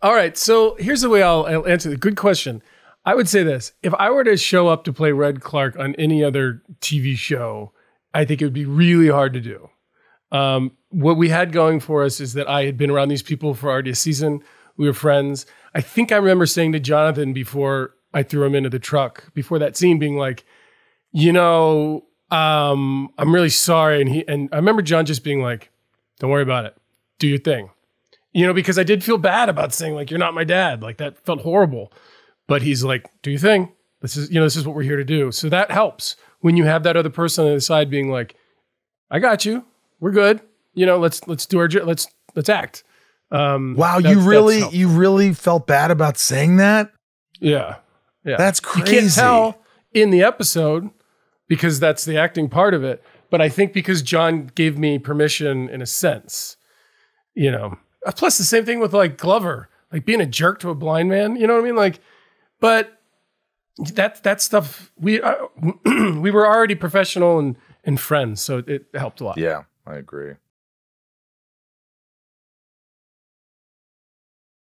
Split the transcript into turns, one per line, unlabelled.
All right. So here's the way I'll, I'll answer the good question. I would say this: if I were to show up to play Red Clark on any other TV show, I think it would be really hard to do. Um, what we had going for us is that I had been around these people for already a season. We were friends. I think I remember saying to Jonathan before I threw him into the truck, before that scene, being like, you know, um, I'm really sorry. And he and I remember John just being like, Don't worry about it. Do your thing. You know, because I did feel bad about saying, like, you're not my dad. Like that felt horrible. But he's like, do your thing. This is, you know, this is what we're here to do. So that helps when you have that other person on the side being like, I got you. We're good. You know, let's let's do our let's let's act. Um,
wow, you really you really felt bad about saying that?
Yeah. Yeah.
That's crazy.
You can't tell in the episode because that's the acting part of it. But I think because John gave me permission in a sense, you know. Plus the same thing with like Glover, like being a jerk to a blind man. You know what I mean? Like, but that that stuff we uh, we were already professional and and friends, so it helped a lot.
Yeah, I agree.